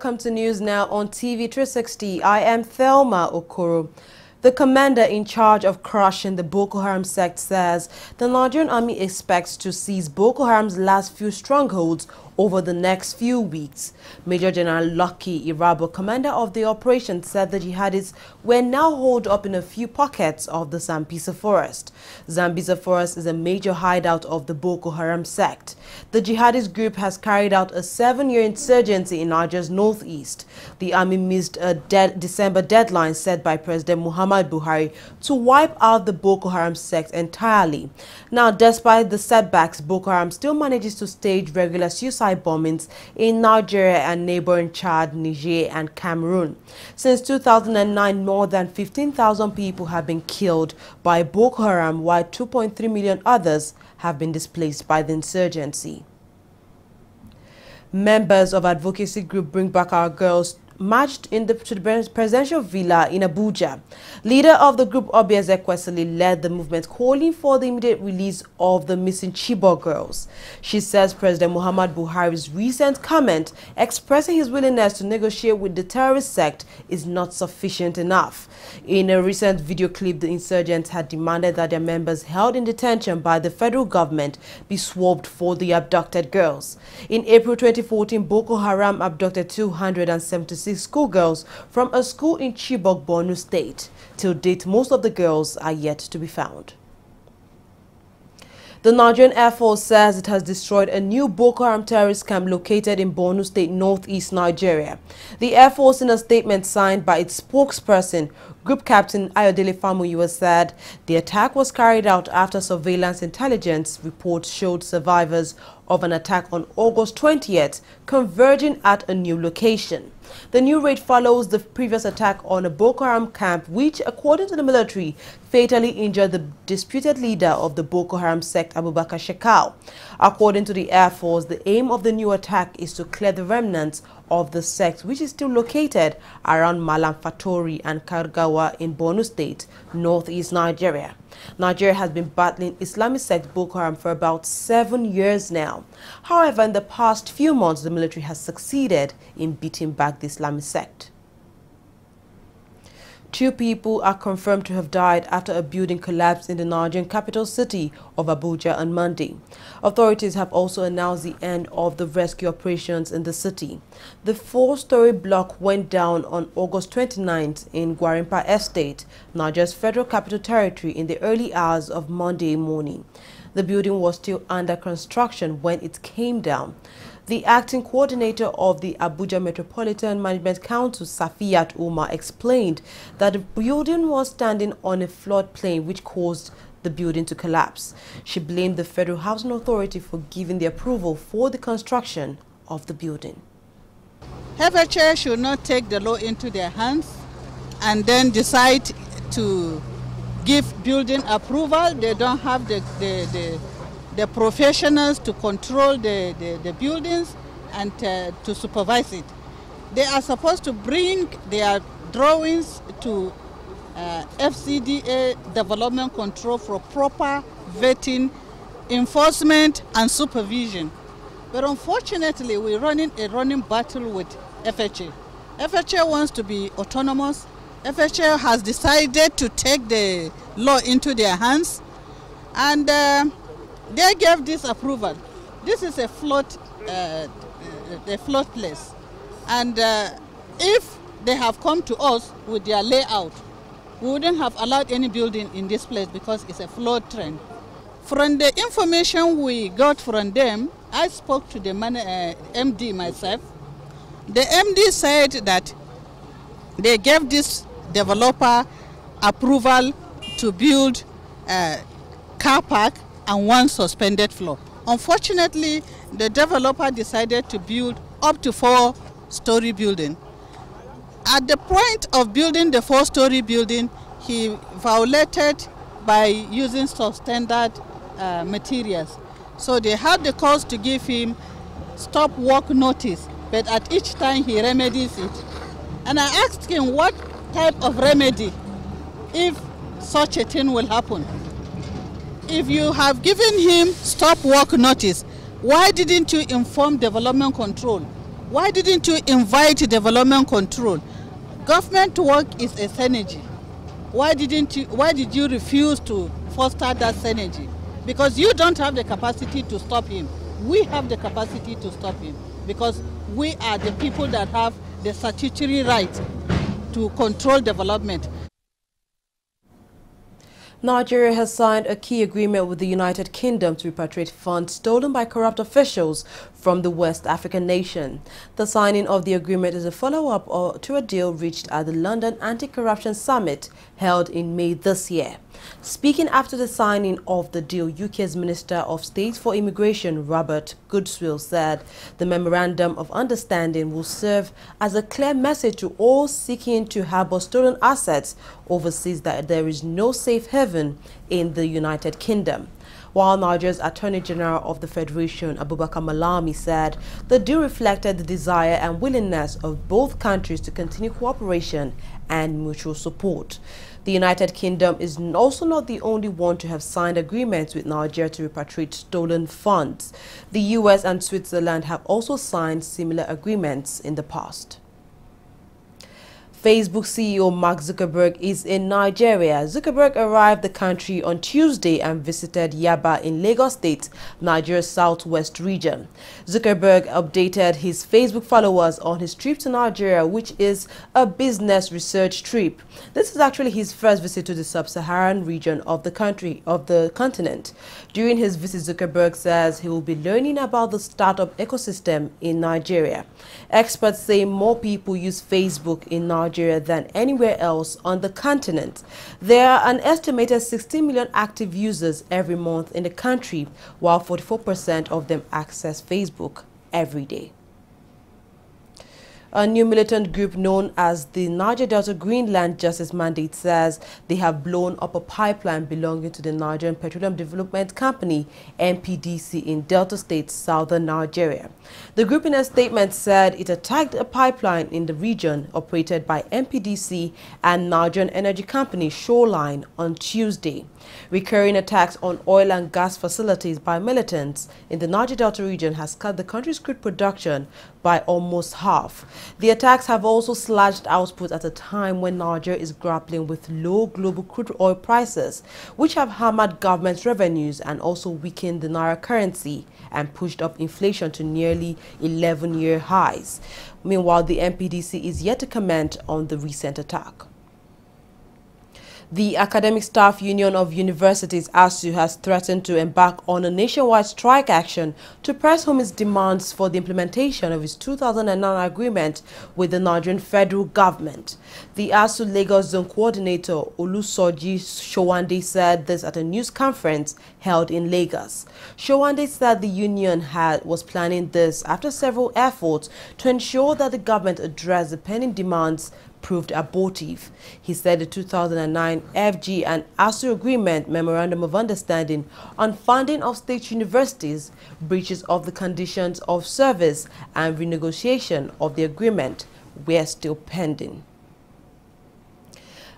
Welcome to News Now on TV 360. I am Thelma Okoro. The commander in charge of crushing the Boko Haram sect says the Nigerian army expects to seize Boko Haram's last few strongholds over the next few weeks. Major General Lucky Irabor, commander of the operation, said the jihadists were now holed up in a few pockets of the Sambisa forest. Sambisa forest is a major hideout of the Boko Haram sect. The jihadist group has carried out a seven-year insurgency in Niger's northeast. The army missed a de December deadline set by President Muhammad Buhari to wipe out the Boko Haram sect entirely. Now, despite the setbacks, Boko Haram still manages to stage regular suicide bombings in Nigeria and neighboring Chad, Niger and Cameroon. Since 2009, more than 15,000 people have been killed by Boko Haram while 2.3 million others have been displaced by the insurgency. Members of advocacy group Bring Back Our Girls marched in the, to the presidential villa in Abuja. Leader of the group, Oby Ezekwesili, led the movement calling for the immediate release of the missing Chibok girls. She says President Muhammad Buhari's recent comment expressing his willingness to negotiate with the terrorist sect is not sufficient enough. In a recent video clip, the insurgents had demanded that their members held in detention by the federal government be swabbed for the abducted girls. In April 2014, Boko Haram abducted 276 schoolgirls from a school in Chibok, Borno State. Till date, most of the girls are yet to be found. The Nigerian Air Force says it has destroyed a new Boko Haram terrorist camp located in Borno State, northeast Nigeria. The Air Force, in a statement signed by its spokesperson, Group Captain Ayodele Famuyiwa, said the attack was carried out after surveillance intelligence reports showed survivors of an attack on August 20th converging at a new location. The new raid follows the previous attack on a Boko Haram camp, which, according to the military, fatally injured the disputed leader of the Boko Haram sect, Abubakar Shekau. According to the Air Force, the aim of the new attack is to clear the remnants of the sect, which is still located around Malam Fatori and Kargawa in Borno State, northeast Nigeria. Nigeria has been battling Islamic sect Boko Haram for about seven years now. However, in the past few months, the military has succeeded in beating back the Islamic sect. Two people are confirmed to have died after a building collapsed in the Nigerian capital city of Abuja on Monday. Authorities have also announced the end of the rescue operations in the city. The four-story block went down on August 29th in Gwarinpa Estate, Nigeria's federal capital territory in the early hours of Monday morning. The building was still under construction when it came down. The acting coordinator of the Abuja Metropolitan Management Council, Safiyat Umar, explained that the building was standing on a floodplain which caused the building to collapse. She blamed the Federal Housing Authority for giving the approval for the construction of the building. FHA should not take the law into their hands and then decide to give building approval. They don't have the, the, the the professionals to control the, the, the buildings and uh, to supervise it. They are supposed to bring their drawings to uh, FCDA development control for proper vetting, enforcement and supervision. But unfortunately, we're running a running battle with FHA. FHA wants to be autonomous. FHA has decided to take the law into their hands and uh, they gave this approval. This is a float, uh, a float place. And uh, if they have come to us with their layout, we wouldn't have allowed any building in this place because it's a flood trend. From the information we got from them, I spoke to the man, uh, MD myself. The MD said that they gave this developer approval to build a car park and one suspended floor. Unfortunately, the developer decided to build up to four-story building. At the point of building the four-story building, he violated by using substandard uh, materials. So they had the cause to give him stop work notice, but at each time he remedies it. And I asked him what type of remedy if such a thing will happen if you have given him stop work notice, why didn't you inform development control Why didn't you invite development control? Government work is a synergy. Why didn't you, why did you refuse to foster that synergy? Because you don't have the capacity to stop him. We have the capacity to stop him because we are the people that have the statutory right to control development. Nigeria has signed a key agreement with the United Kingdom to repatriate funds stolen by corrupt officials from the West African nation. The signing of the agreement is a follow-up uh, to a deal reached at the London Anti-Corruption Summit held in May this year. Speaking after the signing of the deal, UK's Minister of State for Immigration, Robert Goodwill, said the Memorandum of Understanding will serve as a clear message to all seeking to harbour stolen assets overseas that there is no safe haven in the United Kingdom. While Nigeria's Attorney General of the Federation, Abubakar Malami, said the deal reflected the desire and willingness of both countries to continue cooperation and mutual support. The United Kingdom is also not the only one to have signed agreements with Nigeria to repatriate stolen funds. The US and Switzerland have also signed similar agreements in the past. Facebook CEO Mark Zuckerberg is in Nigeria. Zuckerberg arrived the country on Tuesday and visited Yaba in Lagos State, Nigeria's southwest region. Zuckerberg updated his Facebook followers on his trip to Nigeria, which is a business research trip. This is actually his first visit to the sub-Saharan region of the country, of the continent. During his visit, Zuckerberg says he will be learning about the startup ecosystem in Nigeria. Experts say more people use Facebook in Nigeria Nigeria than anywhere else on the continent. There are an estimated 16 million active users every month in the country, while 44% of them access Facebook every day. A new militant group known as the Niger Delta Greenland Justice Mandate says they have blown up a pipeline belonging to the Nigerian Petroleum Development Company, NPDC, in Delta State, southern Nigeria. The group in a statement said it attacked a pipeline in the region operated by NPDC and Nigerian Energy Company Shoreline on Tuesday. Recurring attacks on oil and gas facilities by militants in the Niger Delta region has cut the country's crude production by almost half. The attacks have also slashed output at a time when Nigeria is grappling with low global crude oil prices, which have hammered government revenues and also weakened the Naira currency and pushed up inflation to nearly 11-year highs. Meanwhile, the NPDC is yet to comment on the recent attack. The Academic Staff Union of Universities, ASUU has threatened to embark on a nationwide strike action to press home its demands for the implementation of its 2009 agreement with the Nigerian federal government. The ASUU Lagos Zone Coordinator Olusoji Showande said this at a news conference held in Lagos. Showande said the union had, was planning this after several efforts to ensure that the government addressed the pending demands proved abortive. He said the 2009 FG and ASUU Agreement Memorandum of Understanding on funding of state universities, breaches of the conditions of service and renegotiation of the agreement were still pending.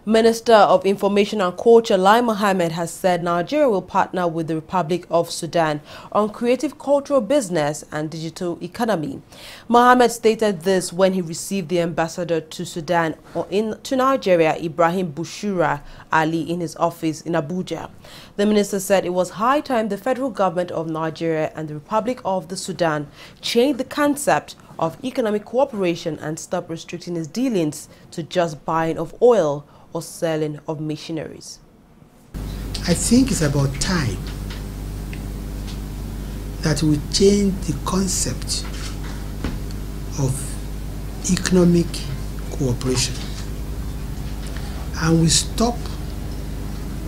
Minister of Information and Culture Lai Mohammed has said Nigeria will partner with the Republic of Sudan on creative cultural business and digital economy. Mohammed stated this when he received the ambassador to Sudan or in, to Nigeria, Ibrahim Bushura Ali, in his office in Abuja. The minister said it was high time the federal government of Nigeria and the Republic of the Sudan changed the concept of economic cooperation and stop restricting its dealings to just buying of oil or selling of machineries? I think it's about time that we change the concept of economic cooperation and we stop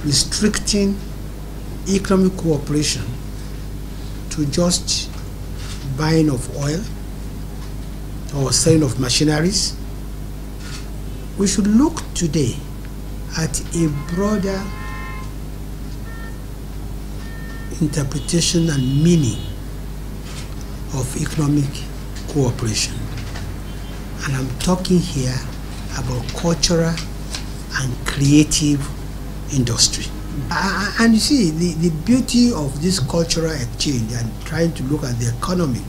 restricting economic cooperation to just buying of oil or selling of machineries. We should look today at a broader interpretation and meaning of economic cooperation. And I'm talking here about cultural and creative industry. And you see, the, the beauty of this cultural exchange and trying to look at the economy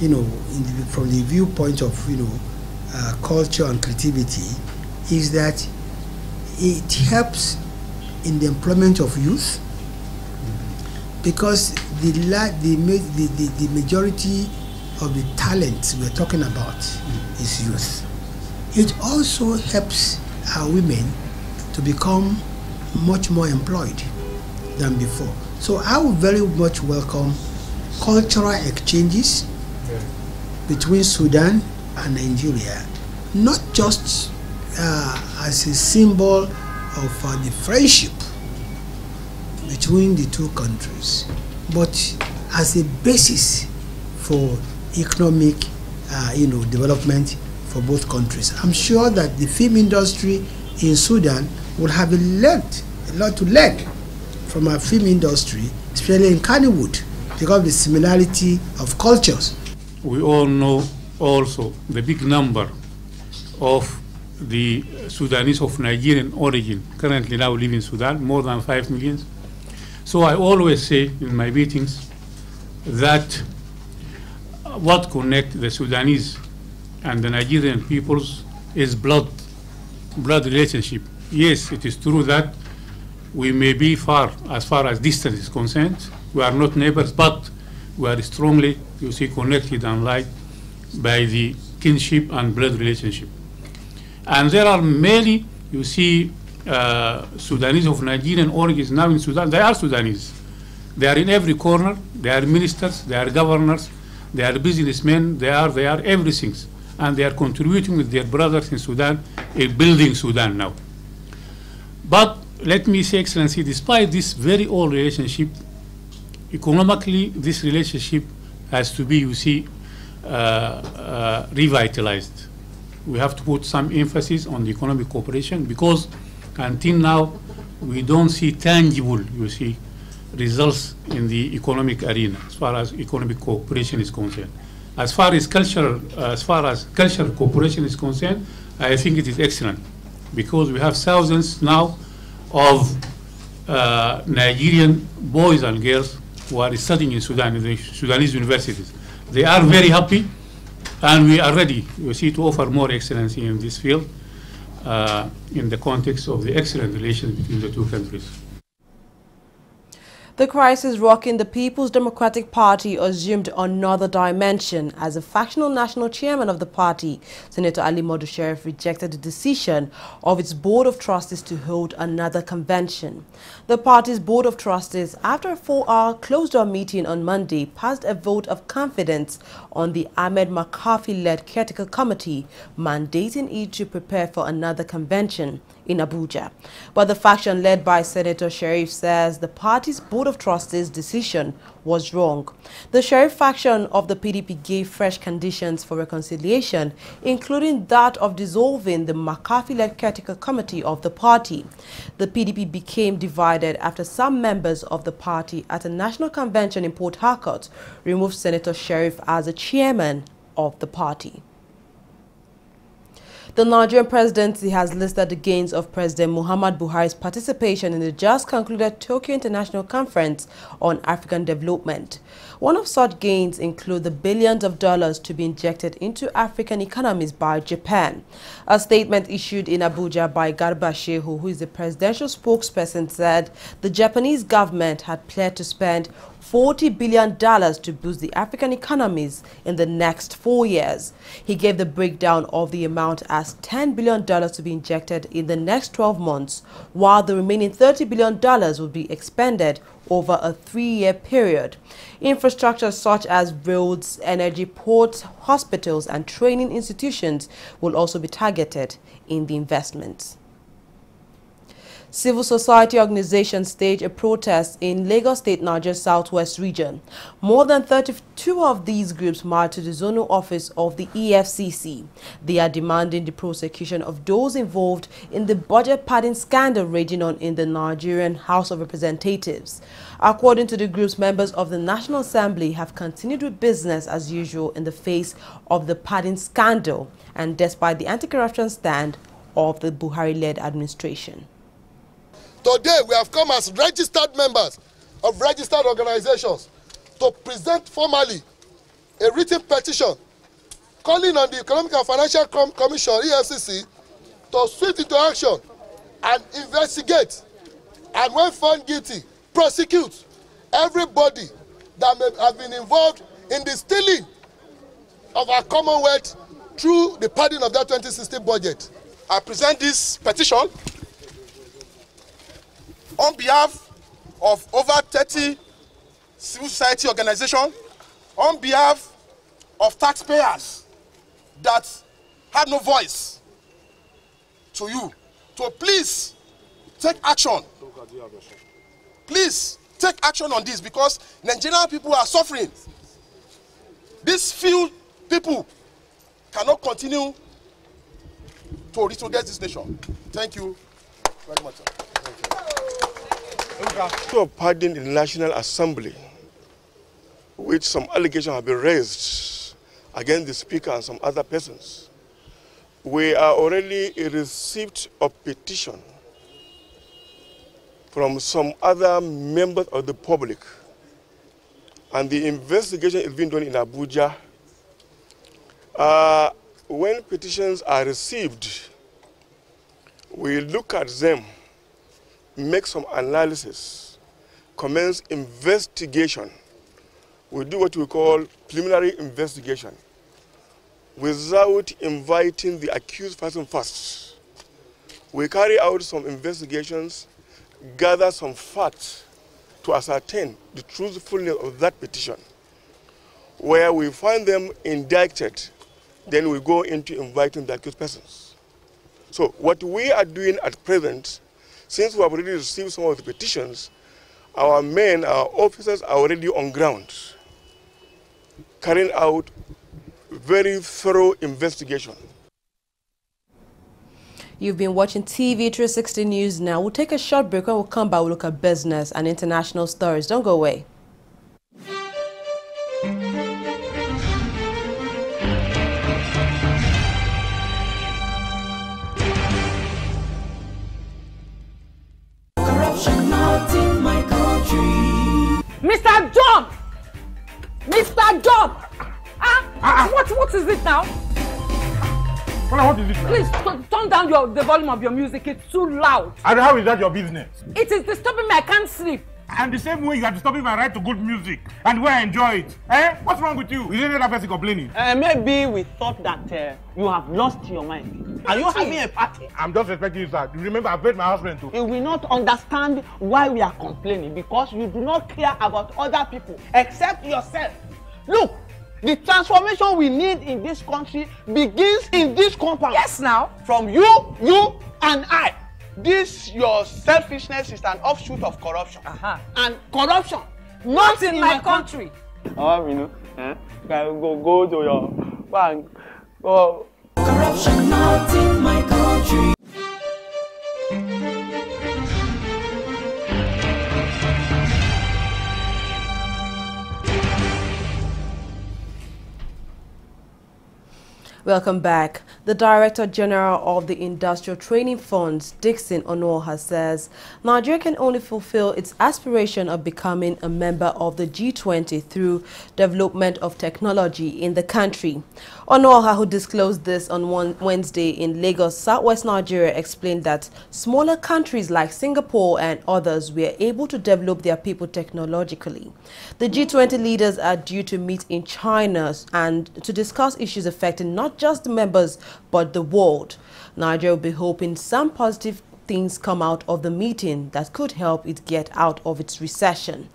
you know, the, from the viewpoint of, you know, uh, culture and creativity, is that it helps in the employment of youth because the, the, the, the, the majority of the talent we're talking about mm. is youth. It also helps our women to become much more employed than before. So I would very much welcome cultural exchanges yeah. between Sudan and Nigeria, not just uh, as a symbol of uh, the friendship between the two countries, but as a basis for economic uh, you know, development for both countries. I'm sure that the film industry in Sudan would have learned a lot to learn from our film industry, especially in Kannywood, because of the similarity of cultures. We all know also the big number of the Sudanese of Nigerian origin currently now live in Sudan, more than 5 million. So I always say in my meetings that uh, what connects the Sudanese and the Nigerian peoples is blood, blood relationship. Yes, it is true that we may be far as far as distance is concerned. We are not neighbors, but we are strongly, you see, connected and linked by the kinship and blood relationship. And there are many, you see, uh, Sudanese of Nigerian origins now in Sudan. They are Sudanese. They are in every corner. They are ministers. They are governors. They are businessmen. They are, they are everything. And they are contributing with their brothers in Sudan in building Sudan now. But let me say, Excellency, despite this very old relationship, economically, this relationship has to be, you see, uh, uh, revitalized. We have to put some emphasis on the economic cooperation because until now, we don't see tangible, you see, results in the economic arena as far as economic cooperation is concerned. As far as cultural, uh, as far as cultural cooperation is concerned, I think it is excellent because we have thousands now of uh, Nigerian boys and girls who are studying in Sudan, in the Sudanese universities. They are very happy, and we are ready, you see, to offer more excellency in this field uh, in the context of the excellent relations between the two countries. The crisis rocking. The People's Democratic Party assumed another dimension as the factional national chairman of the party, Senator Ali Modu Sheriff, rejected the decision of its Board of Trustees to hold another convention. The party's Board of Trustees, after a four-hour closed-door meeting on Monday, passed a vote of confidence on the Ahmed Makarfi-led caretaker committee, mandating it to prepare for another convention in Abuja. But the faction led by Senator Sheriff says the party's Board of Trustees decision was wrong. The Sheriff faction of the PDP gave fresh conditions for reconciliation, including that of dissolving the Makarfi-led caretaker committee of the party. The PDP became divided after some members of the party at a national convention in Port Harcourt removed Senator Sheriff as a chairman of the party. The Nigerian presidency has listed the gains of President Muhammad Buhari's participation in the just concluded Tokyo International Conference on African Development. One of such gains include the billions of dollars to be injected into African economies by Japan. A statement issued in Abuja by Garba Shehu, who is the presidential spokesperson, said the Japanese government had pledged to spend $40 billion to boost the African economies in the next four years. He gave the breakdown of the amount as $10 billion to be injected in the next 12 months, while the remaining $30 billion will be expended over a three-year period. Infrastructure such as roads, energy, ports, hospitals and training institutions will also be targeted in the investments. Civil society organizations staged a protest in Lagos State, Niger Southwest region. More than 32 of these groups marched to the zonal office of the EFCC. They are demanding the prosecution of those involved in the budget padding scandal raging on in the Nigerian House of Representatives. According to the group's members of the National Assembly have continued with business as usual in the face of the padding scandal and despite the anti-corruption stand of the Buhari-led administration. Today, we have come as registered members of registered organizations to present formally a written petition calling on the Economic and Financial Com Commission EFCC to sweep into action and investigate and when found guilty prosecute everybody that may have been involved in the stealing of our commonwealth through the padding of that 2016 budget. I present this petition on behalf of over 30 civil society organizations, on behalf of taxpayers that have no voice to you to please take action. Please take action on this because Nigerian people are suffering. These few people cannot continue to retrogress this nation. Thank you very much. Sir. To pardon the National Assembly, which some allegations have been raised against the Speaker and some other persons, we are already received a petition from some other members of the public. And the investigation is being done in Abuja. Uh, when petitions are received, we look at them, make some analysis, commence investigation. We do what we call preliminary investigation without inviting the accused person first. We carry out some investigations gather some facts to ascertain the truthfulness of that petition. Where we find them indicted, then we go into inviting the accused persons. So what we are doing at present, since we have already received some of the petitions, our men, our officers are already on ground, carrying out very thorough investigation. You've been watching TV 360 News now. We'll take a short break and we'll come back. We'll look at business and international stories. Don't go away. Mr. John! Ah, ah, what, what is it now? what is it now? Please turn down your, the volume of your music. It's too loud. And how is that your business? It is disturbing me. I can't sleep. And the same way you are disturbing my right to good music and where I enjoy it. Eh? What's wrong with you? Is any other person complaining? Uh, maybe we thought that uh, you have lost your mind. Are you having a party? I'm just respecting you, sir. You remember I've paid my husband too. You will not understand why we are complaining because you do not care about other people except yourself. Look, The transformation we need in this country begins in this compound. Yes, now. From you, you, and I. This your selfishness is an offshoot of corruption. Uh-huh. And corruption not, not in, in my, my country. Oh, you know, eh? Go go to your bank. Go. Corruption not in my country. Welcome back. The Director General of the Industrial Training Funds, Dixon Onuoha, says Nigeria can only fulfill its aspiration of becoming a member of the G20 through development of technology in the country. Onuoha, who disclosed this on Wednesday in Lagos, southwest Nigeria, explained that smaller countries like Singapore and others were able to develop their people technologically. The G20 leaders are due to meet in China and to discuss issues affecting not just the members but the world. Nigeria will be hoping some positive things come out of the meeting that could help it get out of its recession.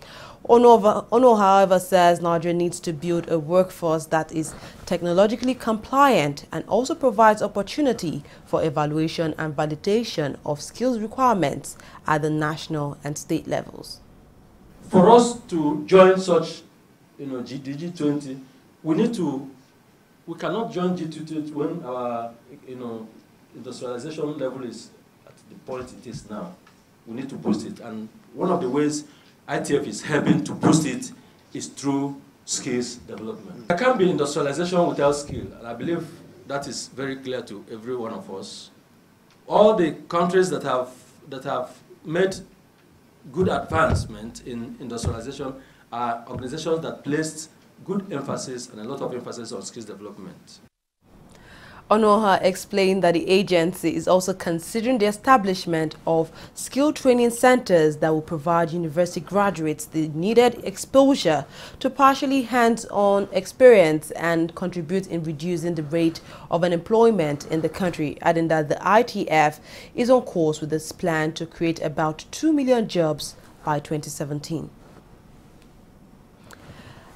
Ono, however, says Nigeria needs to build a workforce that is technologically compliant and also provides opportunity for evaluation and validation of skills requirements at the national and state levels. For us to join such, you know, G, the G20, we need to we cannot join G2 when our you know industrialization level is at the point it is now. We need to boost it, and one of the ways ITF is helping to boost it is through skills development. There can't be industrialization without skill, and I believe that is very clear to every one of us. All the countries that have that have made good advancement in industrialization are organizations that placed good emphasis and a lot of emphasis on skills development. Onuoha explained that the agency is also considering the establishment of skill training centers that will provide university graduates the needed exposure to partially hands-on experience and contribute in reducing the rate of unemployment in the country, adding that the ITF is on course with its plan to create about 2 million jobs by 2017.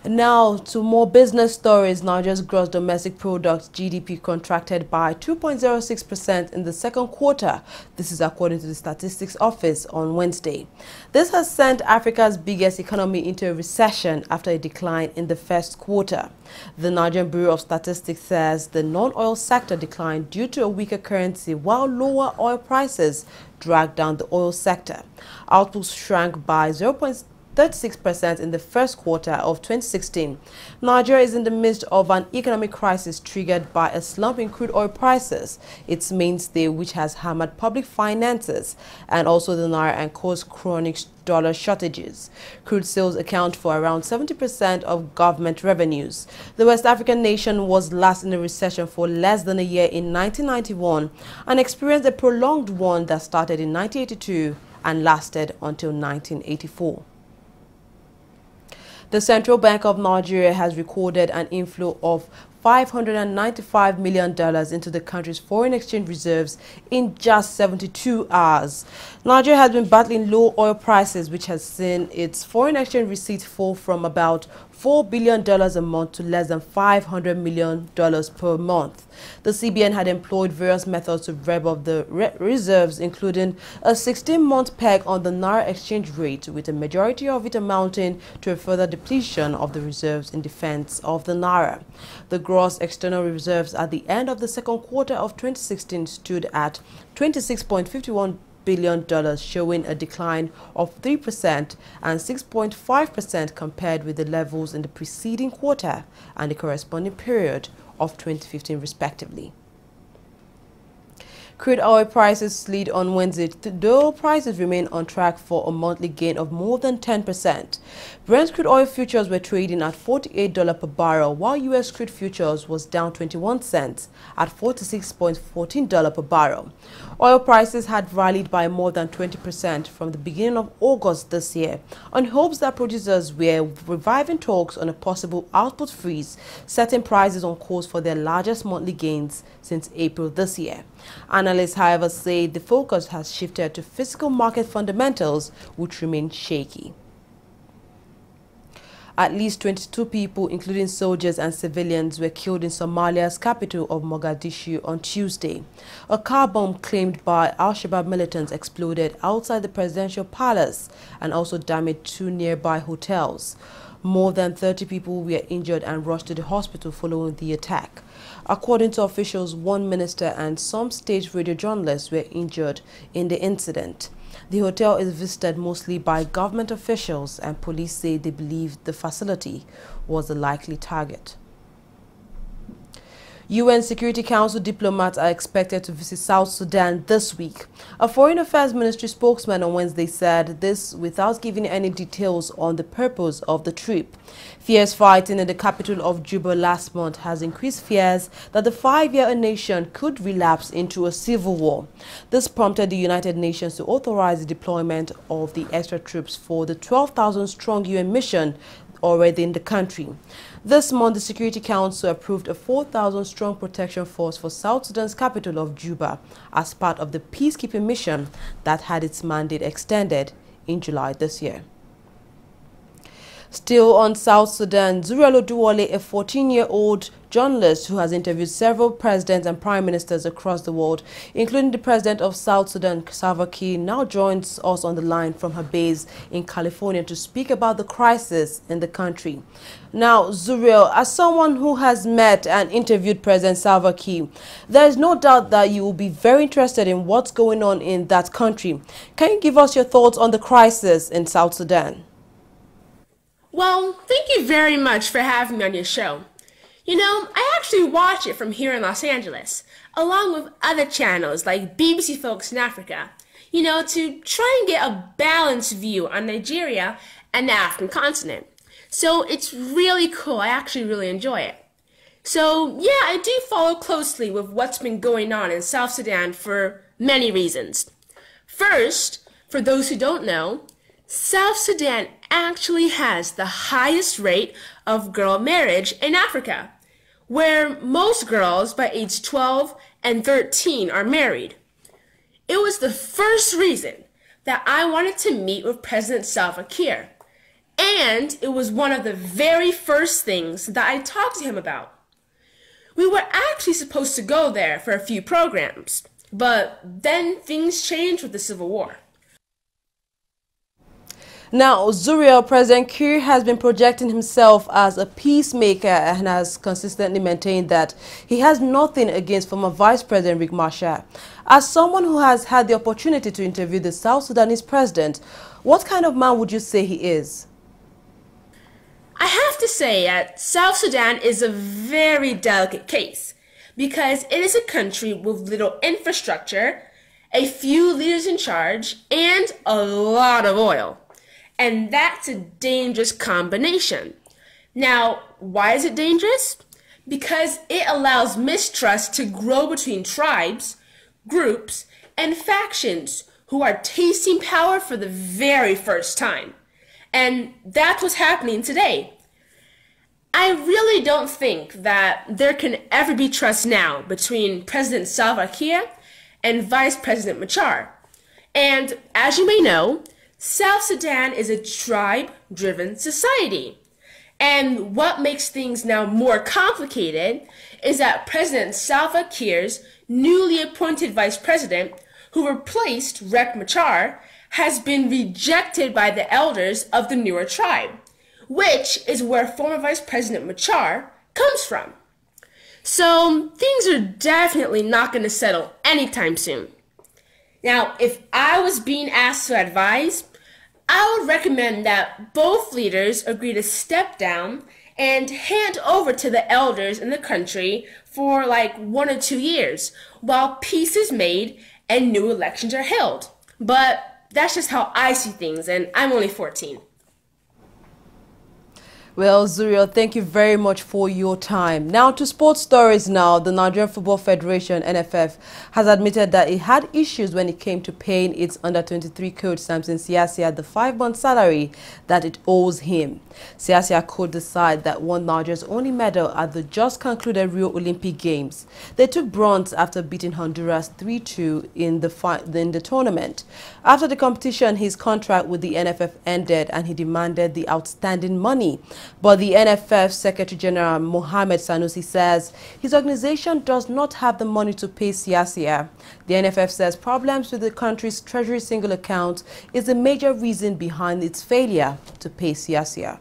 Now to more business stories. Nigeria's gross domestic product GDP contracted by 2.06% in the second quarter. This is according to the Statistics Office on Wednesday. This has sent Africa's biggest economy into a recession after a decline in the first quarter. The Nigerian Bureau of Statistics says the non-oil sector declined due to a weaker currency while lower oil prices dragged down the oil sector. Output shrank by 0.6 36% in the first quarter of 2016. Nigeria is in the midst of an economic crisis triggered by a slump in crude oil prices, its mainstay which has hammered public finances, and also the Naira and caused chronic dollar shortages. Crude sales account for around 70% of government revenues. The West African nation was last in a recession for less than a year in 1991 and experienced a prolonged one that started in 1982 and lasted until 1984. The Central Bank of Nigeria has recorded an inflow of $595 million into the country's foreign exchange reserves in just 72 hours. Nigeria has been battling low oil prices, which has seen its foreign exchange receipts fall from about $4 billion a month to less than $500 million per month. The CBN had employed various methods to rev up the re reserves, including a 16-month peg on the Naira exchange rate, with a majority of it amounting to a further depletion of the reserves in defense of the Naira. The gross external reserves at the end of the second quarter of 2016 stood at 26.51 billion dollars showing a decline of 3% and 6.5% compared with the levels in the preceding quarter and the corresponding period of 2015 respectively. Crude oil prices slid on Wednesday, though prices remain on track for a monthly gain of more than 10%. Brent crude oil futures were trading at $48 per barrel, while U.S. crude futures was down 21 cents at $46.14 per barrel. Oil prices had rallied by more than 20% from the beginning of August this year on hopes that producers were reviving talks on a possible output freeze, setting prices on course for their largest monthly gains since April this year. Analysts, however, say the focus has shifted to physical market fundamentals, which remain shaky. At least 22 people, including soldiers and civilians, were killed in Somalia's capital of Mogadishu on Tuesday. A car bomb claimed by al-Shabaab militants exploded outside the presidential palace and also damaged two nearby hotels. More than 30 people were injured and rushed to the hospital following the attack. According to officials, one minister and some state radio journalists were injured in the incident. The hotel is visited mostly by government officials and police say they believe the facility was a likely target. UN Security Council diplomats are expected to visit South Sudan this week. A Foreign Affairs Ministry spokesman on Wednesday said this without giving any details on the purpose of the trip. Fierce fighting in the capital of Juba last month has increased fears that the five-year nation could relapse into a civil war. This prompted the United Nations to authorize the deployment of the extra troops for the 12,000-strong UN mission already in the country. This month, the Security Council approved a 4,000-strong protection force for South Sudan's capital of Juba as part of the peacekeeping mission that had its mandate extended in July this year. Still on South Sudan, Zuriel Oduwole, a 14-year-old journalist who has interviewed several presidents and prime ministers across the world, including the president of South Sudan, Salva Kiir, now joins us on the line from her base in California to speak about the crisis in the country. Now, Zuriel, as someone who has met and interviewed President Salva Kiir, there is no doubt that you will be very interested in what's going on in that country. Can you give us your thoughts on the crisis in South Sudan? Well, thank you very much for having me on your show. You know, I actually watch it from here in Los Angeles, along with other channels like BBC Focus on Africa, you know, to try and get a balanced view on Nigeria and the African continent. So it's really cool. I actually really enjoy it. So, yeah, I do follow closely with what's been going on in South Sudan for many reasons. First, for those who don't know, South Sudan actually has the highest rate of girl marriage in Africa, where most girls by age 12 and 13 are married. It was the first reason that I wanted to meet with President Salva Kiir, and it was one of the very first things that I talked to him about. We were actually supposed to go there for a few programs, but then things changed with the Civil War. Now, Zuriel, President Kiir has been projecting himself as a peacemaker and has consistently maintained that he has nothing against former Vice President Riek Machar. As someone who has had the opportunity to interview the South Sudanese president, what kind of man would you say he is? I have to say that South Sudan is a very delicate case because it is a country with little infrastructure, a few leaders in charge, and a lot of oil. And that's a dangerous combination. Now, why is it dangerous? Because it allows mistrust to grow between tribes, groups, and factions who are tasting power for the very first time. And that's what's happening today. I really don't think that there can ever be trust now between President Salva Kiir and Vice President Machar. And as you may know, South Sudan is a tribe driven society. And what makes things now more complicated is that President Salva Kiir's newly appointed vice president, who replaced Riek Machar, has been rejected by the elders of the Nuer tribe, which is where former Vice President Machar comes from. So things are definitely not going to settle anytime soon. Now, if I was being asked to advise, I would recommend that both leaders agree to step down and hand over to the elders in the country for like one or two years while peace is made and new elections are held. But that's just how I see things, and I'm only 14. Well, Zuriel, thank you very much for your time. Now to sports stories now. The Nigerian Football Federation, NFF, has admitted that it had issues when it came to paying its under-23 coach Samson Siasia the five-month salary that it owes him. Siasia could decide that won Nigeria's only medal at the just concluded Rio Olympic Games. They took bronze after beating Honduras 3-2 in the, in the tournament. After the competition, his contract with the NFF ended and he demanded the outstanding money. But the NFF Secretary General Mohamed Sanusi says his organization does not have the money to pay Siasia. The NFF says problems with the country's treasury single account is a major reason behind its failure to pay Siasia.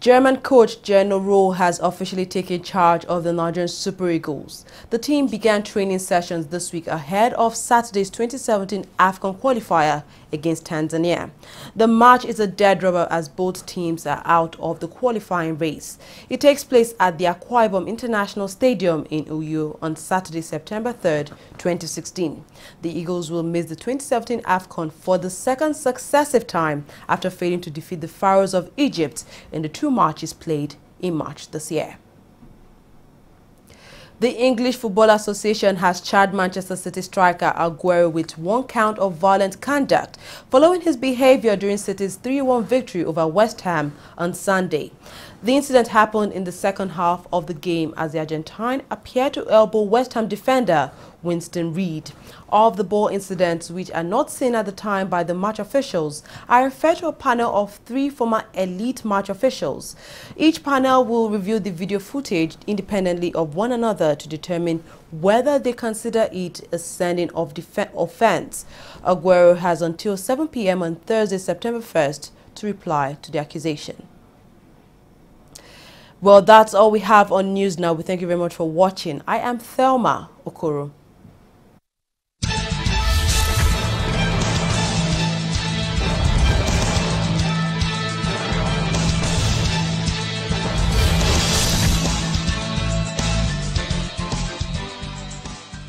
German coach Gernot Rohr has officially taken charge of the Nigerian Super Eagles. The team began training sessions this week ahead of Saturday's 2017 AFCON qualifier against Tanzania. The match is a dead rubber as both teams are out of the qualifying race. It takes place at the Akwa International Stadium in Uyo on Saturday, September 3, 2016. The Eagles will miss the 2017 AFCON for the second successive time after failing to defeat the Pharaohs of Egypt in the two matches played in March this year. The English Football Association has charged Manchester City striker Aguero with one count of violent conduct following his behavior during City's 3-1 victory over West Ham on Sunday. The incident happened in the second half of the game as the Argentine appeared to elbow West Ham defender Winston Reid. Of the ball incidents, which are not seen at the time by the match officials, I refer to a panel of three former elite match officials. Each panel will review the video footage independently of one another to determine whether they consider it a sending of offense. Aguero has until 7 p.m. on Thursday, September 1st to reply to the accusation. Well, that's all we have on news now. We thank you very much for watching. I am Thelma Okoro.